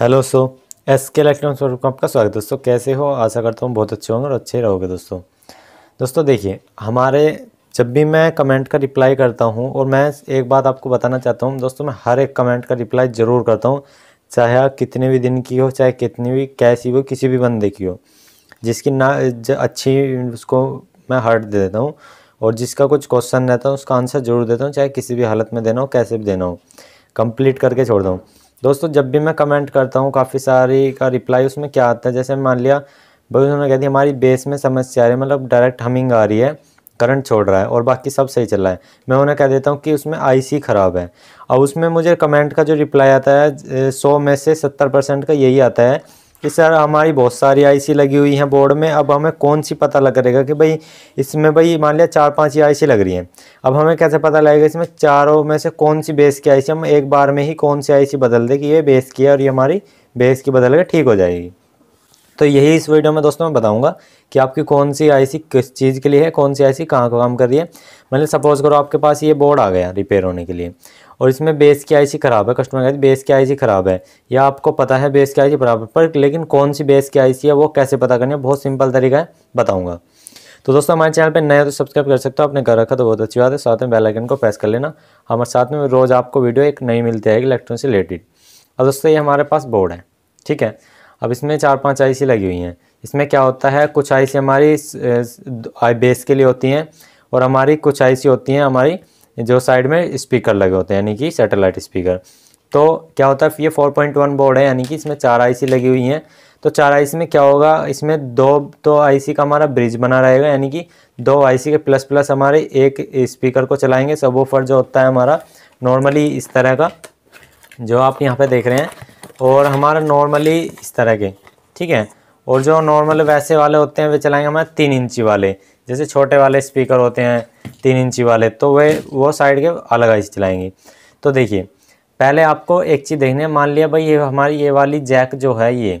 Hello so S K electronics पर आपका स्वागत दोस्तों। कैसे हो? आशा करता हूँ बहुत अच्छे होंगे और अच्छे रहोगे दोस्तों। दोस्तों, देखिए, हमारे, जब भी मैं कमेंट का रिप्लाई करता हूँ और मैं एक बात आपको बताना चाहता हूँ, दोस्तों, मैं हर एक कमेंट का रिप्लाई ज़रूर करता हूँ, चाहे कितने भी दिन की हो, चाहे कितनी भी कैसी हो, किसी भी बंदे की हो, जिसकी ना अच्छी उसको मैं हर्ट दे देता हूँ और जिसका कुछ क्वेश्चन रहता है, उसका आंसर ज़रूर देता हूँ, चाहे किसी भी हालत में देना हो, कैसे भी देना हो। कंप्लीट करके छोड़ता दूँ। दोस्तों, जब भी मैं कमेंट करता हूँ, काफ़ी सारी का रिप्लाई उसमें क्या आता है? जैसे मान लिया, भाई उन्होंने कह दिया हमारी बेस में समस्या आ रही है मतलब डायरेक्ट हमिंग आ रही है करंट छोड़ रहा है और बाकी सब सही चल रहा है। मैं उन्हें कह देता हूँ कि उसमें आईसी ख़राब है। और उसमें मुझे कमेंट का जो रिप्लाई आता है सौ में से सत्तर परसेंट का यही आता है कि सर हमारी बहुत सारी आईसी लगी हुई हैं बोर्ड में, अब हमें कौन सी पता लग रहेगा कि भाई इसमें भाई मान लिया चार पाँच ही आईसी लग रही हैं। अब हमें कैसे पता लगेगा इसमें चारों में से कौन सी बेस की आईसी हम एक बार में ही कौन सी आईसी बदल दे कि ये बेस की है और ये हमारी बेस की बदल के ठीक हो जाएगी। तो यही इस वीडियो में दोस्तों मैं बताऊँगा कि आपकी कौन सी आईसी किस चीज़ के लिए है, कौन सी आईसी कहाँ काम कर रही है। मतलब सपोज़ करो आपके पास ये बोर्ड आ गया रिपेयर होने के लिए। और इसमें बेस की आईसी ख़राब है। कस्टमर कहते बेस की आईसी ख़राब है। या आपको पता है बेस की आईसी ख़राब है पर, लेकिन कौन सी बेस की आईसी है, वो कैसे पता करनी है? बहुत सिंपल तरीका है, बताऊँगा। तो दोस्तों, हमारे चैनल पर नया तो सब्सक्राइब कर सकते हो। आपने घर रखा तो बहुत अच्छी बात है। साथ में बेल आइकन को प्रेस कर लेना। हमारे साथ में रोज़ आपको वीडियो एक नई मिलती है इलेक्ट्रॉन से रिलेटेड अब दोस्तों, ये हमारे पास बोर्ड है। ठीक है? अब इसमें चार पाँच आई लगी हुई हैं। इसमें क्या होता है? कुछ आईसी हमारी बेस के लिए होती हैं और हमारी कुछ आईसी होती हैं हमारी जो साइड में स्पीकर लगे होते हैं, यानी कि सैटेलाइट स्पीकर। तो क्या होता है, ये 4.1 बोर्ड है, यानी कि इसमें चार आईसी लगी हुई हैं। तो चार आईसी में क्या होगा, इसमें दो तो आईसी का हमारा ब्रिज बना रहेगा, यानी कि दो आईसी के प्लस प्लस हमारे एक स्पीकर को चलाएँगे सब जो होता है हमारा। नॉर्मली इस तरह का, जो आप यहाँ पे देख रहे हैं, और हमारा नॉर्मली इस तरह के, ठीक है? और जो नॉर्मल वैसे वाले होते हैं, वे चलाएँगे हमारे तीन इंची वाले। जैसे छोटे वाले स्पीकर होते हैं, तीन इंची वाले तो वे, वो साइड के अलग आई चलाएँगे। तो देखिए, पहले आपको एक चीज़ देखने मान लिया भाई ये हमारी, ये वाली जैक जो है ये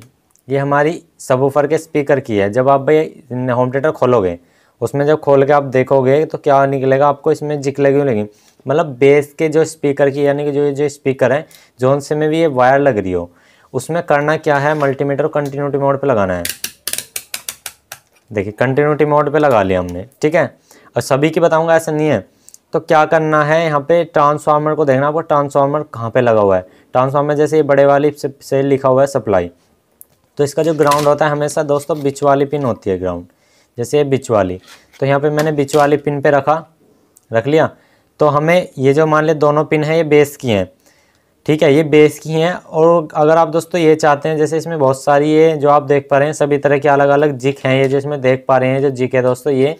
ये हमारी सबूफर के स्पीकर की है। जब आप भाई होम थिएटर खोलोगे, उसमें जब खोल के आप देखोगे तो क्या निकलेगा आपको, इसमें जिक लगी लगी मतलब बेस के जो स्पीकर की, यानी कि जो जो स्पीकर है जोन से में भी ये वायर लग रही हो, उसमें करना क्या है, मल्टीमीटर कंटिन्यूटी मोड पे लगाना है। देखिए कंटिन्यूटी मोड पे लगा लिया हमने ठीक है? और सभी की बताऊँगा ऐसा नहीं है। तो क्या करना है यहाँ पे? ट्रांसफार्मर को देखना आपको ट्रांसफार्मर कहाँ पे लगा हुआ है? ट्रांसफार्मर जैसे ये बड़े वाली से, लिखा हुआ है सप्लाई तो इसका जो ग्राउंड होता है हमेशा दोस्तों बिच वाली पिन होती है ग्राउंड जैसे ये बिच वाली। तो यहाँ पे मैंने बिच वाली पिन पे रखा रख लिया। तो हमें ये जो मान लिया दोनों पिन है ये बेस की हैं। ठीक है, ये बेस की हैं और अगर आप दोस्तों ये चाहते हैं, जैसे इसमें बहुत सारी ये जो आप देख पा रहे हैं, सभी तरह के अलग अलग जिक हैं ये जो इसमें देख पा रहे हैं, जो जिक है दोस्तों ये,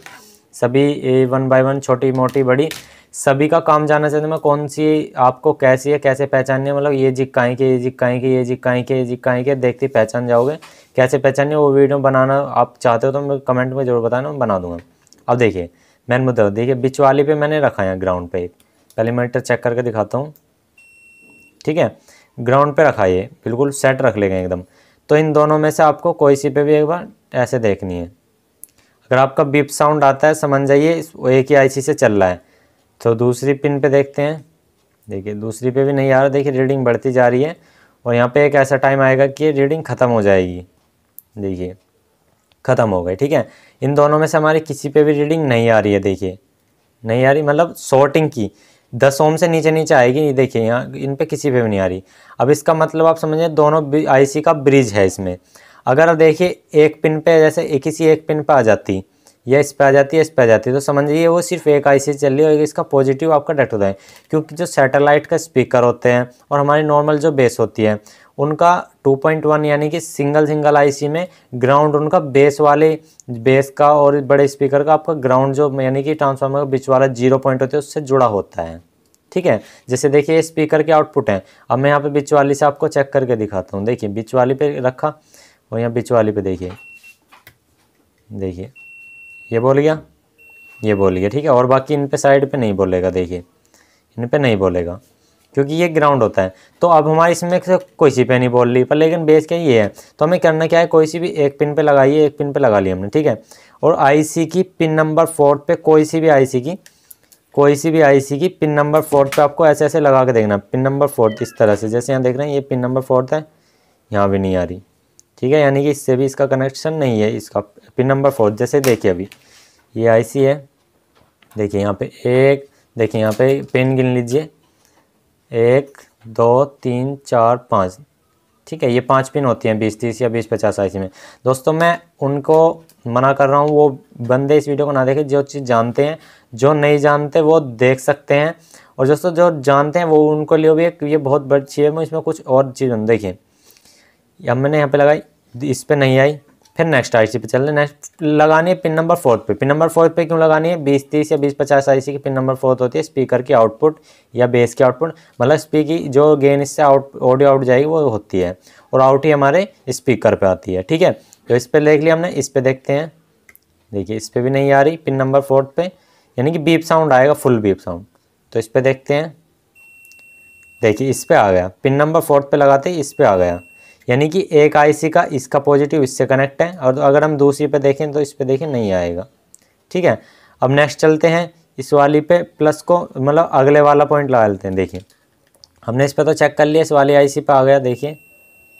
सभी वन बाय वन छोटी, मोटी, बड़ी, सभी का काम जानना चाहते हैं मैं कौन सी आपको कैसी है, कैसे पहचाननी है मतलब ये जिक काई के ये जिक काई के ये जिक काई के ये जिक काई के देखते पहचान जाओगे। कैसे पहचानिए वो वीडियो बनाना आप चाहते हो तो मैं कमेंट में ज़रूर बताना, मैं बना दूँगा। अब देखिए मैन मुद्दा, देखिए, बिच वाली पे मैंने रखा है ग्राउंड पे। पहले मीटर चेक करके दिखाता हूँ। ठीक है? ग्राउंड पे रखा ये, बिल्कुल सेट रख लेंगे एकदम। तो इन दोनों में से आपको कोई सी पे भी एक बार ऐसे देखनी है। अगर आपका बीप साउंड आता है, समझ जाइए एक ही आईसी से चल रहा है। तो दूसरी पिन पे देखते हैं। देखिए, दूसरी पे भी नहीं आ रहा। देखिए रीडिंग बढ़ती जा रही है। और यहाँ पे एक ऐसा टाइम आएगा कि रीडिंग ख़त्म हो जाएगी। देखिए, ख़त्म हो गई, ठीक है? इन दोनों में से हमारी किसी पे भी रीडिंग नहीं आ रही है, देखिए। नहीं आ रही मतलब शॉर्टिंग की। दस ओम से नीचे नीचे आएगी नहीं देखिए यहाँ इन पे किसी पे भी नहीं आ रही। अब इसका मतलब आप समझिए दोनों आईसी का ब्रिज है इसमें। अगर देखिए, एक पिन पे जैसे एक किसी एक पिन पे आ जाती, या इस पे आ जाती है इस पे आ जाती है तो समझिए वो सिर्फ़ एक आई सी चल रही है इसका पॉजिटिव आपका डेट होता है। क्योंकि जो सैटेलाइट का स्पीकर होते हैं और हमारी नॉर्मल जो बेस होती है उनका 2.1 यानी कि सिंगल सिंगल आईसी में ग्राउंड उनका बेस वाले बेस का और बड़े स्पीकर का आपका ग्राउंड जो यानी कि ट्रांसफार्मर का बीच वाला ज़ीरो पॉइंट होता है, उससे जुड़ा होता है। ठीक है? जैसे देखिए स्पीकर के आउटपुट हैं। अब मैं यहाँ पे बीच वाली से आपको चेक करके दिखाता हूँ। देखिए, बीच वाली पे रखा और यहाँ बीच वाली पे देखिए। देखिए, ये बोल गया, ये बोल गया। ठीक है? और बाकी इन पे साइड पे नहीं बोलेगा, देखिए। इन पे नहीं बोलेगा। क्योंकि ये ग्राउंड होता है। तो अब हमारे इसमें से कोई सी पे नहीं बोल रही पर लेकिन बेस क्या ये है? तो हमें करना क्या है? कोई सी भी एक पिन पे लगाइए, एक पिन पे लगा लिया हमने, ठीक है? और आईसी की पिन नंबर फोर्थ पे कोई सी भी आईसी की, कोई सी भी आईसी की पिन नंबर फोर्थ पे आपको ऐसे ऐसे लगा के देखना। पिन नंबर फोर्थ इस तरह से, जैसे यहाँ देख रहे हैं, ये पिन नंबर फोर्थ है यहाँ भी नहीं आ रही, ठीक है? यानी कि इससे भी इसका कनेक्शन नहीं है, इसका पिन नंबर फोर्थ जैसे देखिए अभी, ये आईसी है, देखिए यहाँ पे एक, देखिए यहाँ पे पिन गिन लीजिए एक, दो, तीन, चार, पाँच। ठीक है, ये पाँच पिन होती हैं, बीस, तीस या बीस, पचास आईसी में। दोस्तों, मैं उनको मना कर रहा हूँ, वो बंदे इस वीडियो को ना देखें, जो चीज़ जानते हैं, जो नहीं जानते, वो देख सकते हैं। और दोस्तों, जो जानते हैं, वो उनको लिए भी एक, ये बहुत बड़ी चीज़ है इसमें कुछ और चीज़ देखिए अब मैंने यहाँ पे लगाई, इस पर नहीं आई। फिर नेक्स्ट आईसी पे चल रहे नेक्स्ट लगानी है पिन नंबर फोर्थ पे। पिन नंबर फोर्थ पे क्यों लगानी है? बीस, तीस या बीस, पचास आई की पिन नंबर फोर्थ होती है स्पीकर की आउटपुट या बेस की आउटपुट मतलब स्पीक जो गेन इससे आउट ऑडियो आउट जाएगी, वो होती है। और आउट ही हमारे स्पीकर पे आती है, ठीक है? तो इस पर देख लिया हमने, इस पर देखते हैं। देखिए, इस पर भी नहीं आ रही पिन नंबर फोर्थ पे। यानी कि बीप साउंड आएगा फुल बीप साउंड तो इस पर देखते हैं। देखिए, इस पर आ गया। पिन नंबर फोर्थ पे लगाते ही इस पर आ गया। यानी कि एक आईसी का इसका पॉजिटिव इससे कनेक्ट है और अगर हम दूसरी पे देखें तो इस पे देखें नहीं आएगा। ठीक है? अब नेक्स्ट चलते हैं। इस वाली पे प्लस को मतलब अगले वाला पॉइंट लगा लेते हैं, देखिए। हमने इस पर तो चेक कर लिया, इस वाली आईसी पे आ गया, देखिए।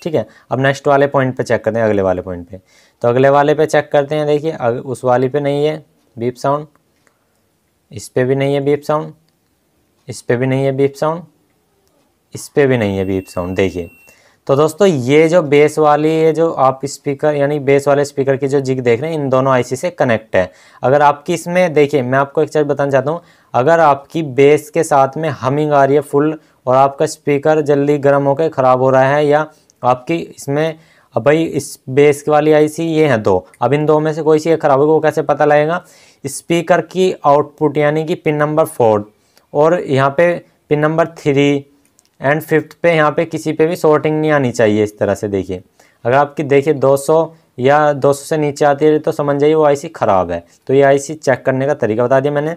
ठीक है? अब नेक्स्ट वाले पॉइंट पे चेक करते हैं, अगले वाले पॉइंट पे। तो अगले वाले पे चेक करते हैं, देखिए उस वाली पे नहीं है बीप साउंड इस पर भी नहीं है बीप साउंड इस पर भी नहीं है बीप साउंड इस पर भी नहीं है बीप साउंड देखिए। तो दोस्तों, ये जो बेस वाली है जो आप स्पीकर यानी बेस वाले स्पीकर की जो जिग देख रहे हैं, इन दोनों आईसी से कनेक्ट है। अगर आपकी इसमें, देखिए, मैं आपको एक चीज़ बताना चाहता हूँ। अगर आपकी बेस के साथ में हमिंग आ रही है फुल और आपका स्पीकर जल्दी गर्म होकर ख़राब हो रहा है, या आपकी इसमें, अब भाई, इस बेस वाली आईसी ये है दो। अब इन दो में से कोई सी ख़राब होगी, वो कैसे पता लगेगा? स्पीकर की आउटपुट यानी कि पिन नंबर फोर और यहाँ पे pin number three and fifth पे यहाँ पे किसी पे भी शॉर्टिंग नहीं आनी चाहिए इस तरह से देखिए। अगर आपकी देखिए 200 या 200 से नीचे आती है तो समझ जाइए वो आईसी ख़राब है। तो ये आईसी चेक करने का तरीका बता दिया मैंने।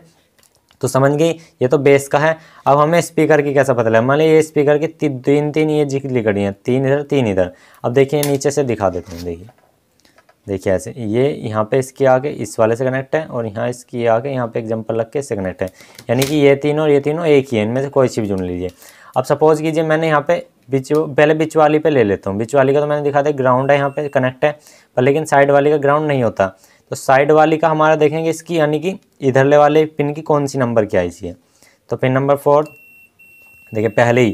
तो समझ गई? ये तो बेस का है। अब हमें स्पीकर की कैसा पता लगा? मान लीजिए ये स्पीकर की ती, तीन तीन ये जिक लिखड़ी हैं। तीन इधर तीन इधर। अब देखिए नीचे से दिखा देते हैं देखिए। देखिए ऐसे ये यहाँ पे इसके आगे इस वाले से कनेक्ट है और यहाँ इसकी आगे यहाँ पे एक जंपर लग के इससे कनेक्ट है। यानी कि ये तीनों और ये तीनों एक ही है। इनमें से कोई सी भी चुन लीजिए। अब सपोज़ कीजिए मैंने यहाँ पे बिच, पहले बिच वाली पे ले लेता हूँ। बिच वाली का तो मैंने दिखा दिया ग्राउंड है, यहाँ पे कनेक्ट है, पर लेकिन साइड वाली का ग्राउंड नहीं होता। तो साइड वाली का हमारा देखेंगे इसकी, यानी कि इधरले वाले पिन की कौन सी नंबर की आई सी है। तो पिन नंबर फोर देखिए पहले ही,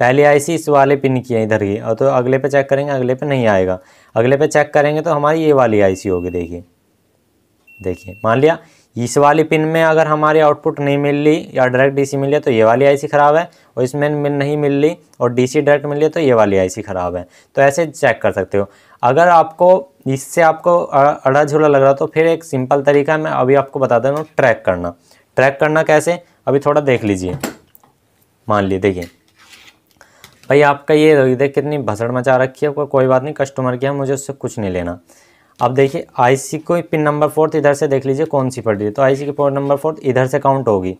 पहली आई सी इस वाले पिन की है इधर की, और तो अगले पे चेक करेंगे, अगले पे नहीं आएगा। अगले पे चेक करेंगे तो हमारी ये वाली आई सी होगी, देखिए। देखिए, मान लिया? इस वाली पिन में अगर हमारी आउटपुट नहीं मिल रही या डायरेक्ट डीसी मिल तो ये वाली आईसी ख़राब है। और इसमें नहीं मिल रही और डीसी डायरेक्ट मिल तो ये वाली आईसी ख़राब है। तो ऐसे चेक कर सकते हो। अगर आपको इससे आपको अड़ा झूला लग रहा तो फिर एक सिंपल तरीका मैं अभी आपको बता दे रहा हूँ, ट्रैक करना। ट्रैक करना कैसे? अभी थोड़ा देख लीजिए। मान लीजिए, देखिए। भाई आपका ये देख कितनी भसड़ मचा रखी है कोई बात नहीं, कस्टमर की है, मुझे उससे कुछ नहीं लेना। अब देखिए आईसी को पिन नंबर फोर्थ इधर से देख लीजिए कौन सी पड़ रही है। तो आईसी की पोर्ट नंबर फोर्थ इधर से काउंट होगी।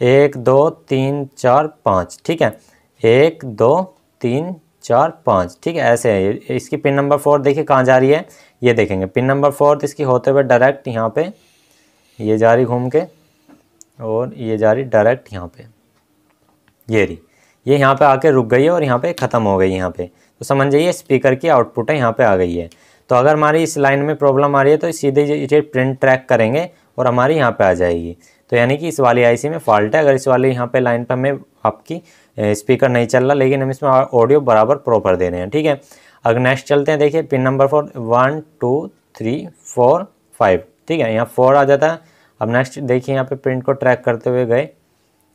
एक, दो, तीन, चार, पाँच, ठीक है? एक, दो, तीन, चार, पाँच, ठीक है? ऐसे है। इसकी पिन नंबर फोर्थ देखिए कहाँ जा रही है? ये देखेंगे। पिन नंबर फोर्थ इसकी होते हुए डायरेक्ट यहाँ पे, ये जा रही घूम के, और ये जा रही डायरेक्ट यहाँ पे। ये रही। ये यहाँ पे आके रुक गई है और यहाँ पे ख़त्म हो गई यहाँ पे। तो समझ जाइए स्पीकर की आउटपुट है, यहाँ पे आ गई है। तो अगर हमारी इस लाइन में प्रॉब्लम आ रही है तो सीधे ये प्रिंट ट्रैक करेंगे और हमारी यहाँ पे आ जाएगी। तो यानी कि इस वाली आईसी में फॉल्ट है। अगर इस वाली यहाँ पे लाइन पे हमें आपकी स्पीकर नहीं चल रहा, लेकिन हम इसमें ऑडियो बराबर प्रॉपर दे रहे हैं, ठीक है? अगर नेक्स्ट चलते हैं, देखिए pin number four one two three four five ठीक है? यहाँ फोर आ जाता है। अब नेक्स्ट देखिए, यहाँ पे प्रिंट को ट्रैक करते हुए गए।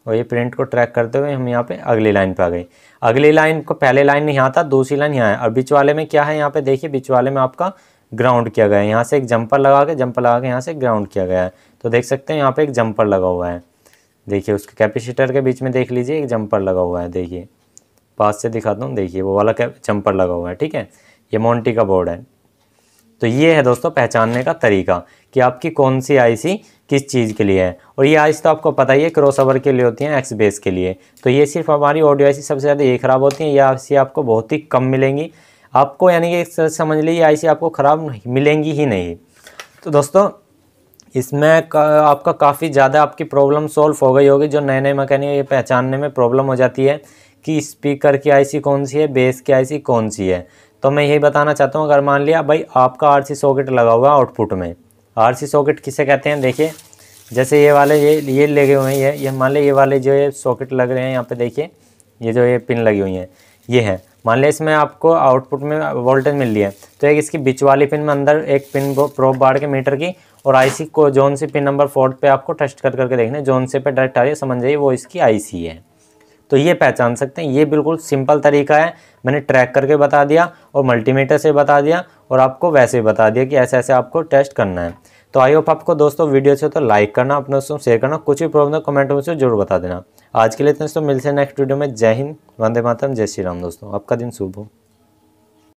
और ये प्रिंट को ट्रैक करते हुए हम यहाँ पे अगली लाइन पे आ गए। अगली लाइन को, पहले लाइन यहाँ था दूसरी लाइन यहाँ है। और बीच वाले में क्या है यहाँ पे? देखिए, बीच वाले में आपका ग्राउंड किया गया है। यहाँ से एक जंपर लगा के जंपर लगा के यहाँ से ग्राउंड किया गया है। तो देख सकते हैं यहाँ पे एक जंपर लगा हुआ है। देखिए, उसके कैपेसिटर के बीच में देख लीजिए, एक जंपर लगा हुआ है। देखिए, पास से दिखाता हूँ। देखिए, वो वाला जंपर लगा हुआ है, ठीक है? ये मोन्टी का बोर्ड है। तो ये है दोस्तों पहचानने का तरीका कि आपकी कौन सी आईसी किस चीज़ के लिए है। और ये आईसी तो आपको पता ही है क्रॉस ओवर के लिए होती हैं एक्स बेस के लिए। तो ये सिर्फ़ हमारी ऑडियो आईसी सबसे ज़्यादा ये ख़राब होती हैं ये आईसी आपको बहुत ही कम मिलेंगी। आपको यानी कि समझ लीजिए आईसी आपको ख़राब मिलेंगी ही नहीं। तो दोस्तों इसमें का, आपका काफ़ी ज़्यादा आपकी प्रॉब्लम सॉल्व हो गई होगी जो नए नए मकैनिक ये पहचानने में प्रॉब्लम हो जाती है कि स्पीकर की आईसी कौन सी है बेस की आईसी कौन सी है। तो मैं यही बताना चाहता हूँ, अगर मान लिया भाई आपका आर सी सॉकेट लगा हुआ है आउटपुट में। आर सी सॉकेट किसे कहते हैं? देखिए, जैसे ये वाले, ये ये लगे हुए हैं, ये मान लिया ये वाले जो ये सॉकेट लग रहे हैं यहाँ पे देखिए, ये जो ये पिन लगी हुई हैं, ये है। मान लिया इसमें आपको आउटपुट में वोल्टेज मिल रही है तो एक इसकी बिच वाली पिन में अंदर एक पिन प्रोब बाढ़ के मीटर की और आईसी को zone C pin number fourth पे आपको टेस्ट कर करके देखना जोन से पे डायरेक्ट आ रही है, समझ जाइए वो इसकी आईसी है। तो ये पहचान सकते हैं। ये बिल्कुल सिंपल तरीका है। मैंने ट्रैक करके बता दिया और मल्टीमीटर से बता दिया और आपको वैसे ही बता दिया कि ऐसे ऐसे आपको टेस्ट करना है। तो आई होप आपको दोस्तों वीडियो से तो लाइक करना, अपने दोस्तों शेयर करना, कुछ भी प्रॉब्लम कमेंट में से ज़रूर बता देना। आज के लिए इतने दोस्तों मिलते हैं नेक्स्ट वीडियो में। जय हिंद, वंदे मातरम, जय श्री राम दोस्तों। आपका दिन शुभ हो।